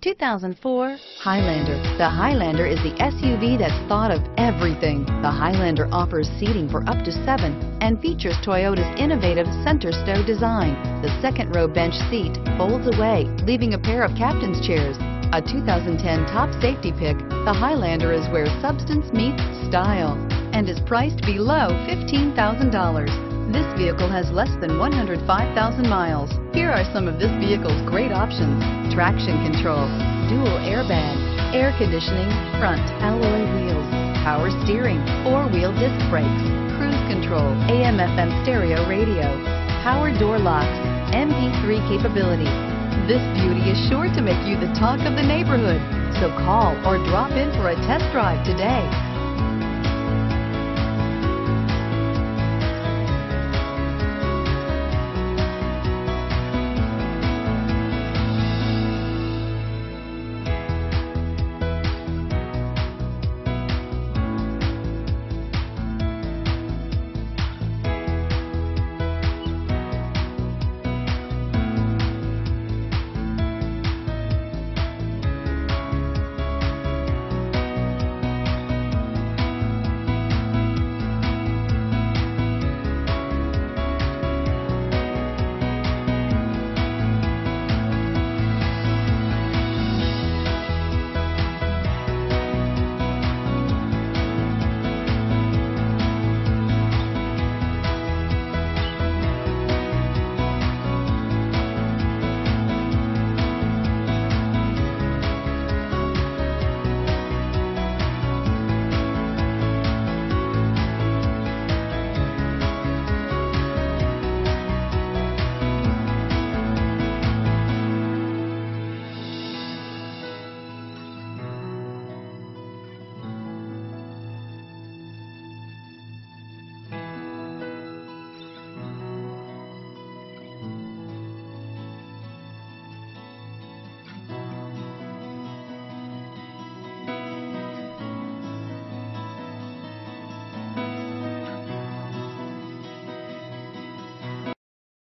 2004 Highlander. The Highlander is the SUV that's thought of everything. The Highlander offers seating for up to seven and features Toyota's innovative center stow design. The second row bench seat folds away, leaving a pair of captain's chairs. A 2010 top safety pick, the Highlander is where substance meets style and is priced below $15,000. This vehicle has less than 105,000 miles. Here are some of this vehicle's great options. Traction control, dual airbags, air conditioning, front alloy wheels, power steering, four-wheel disc brakes, cruise control, AM FM stereo radio, power door locks, MP3 capability. This beauty is sure to make you the talk of the neighborhood. So call or drop in for a test drive today.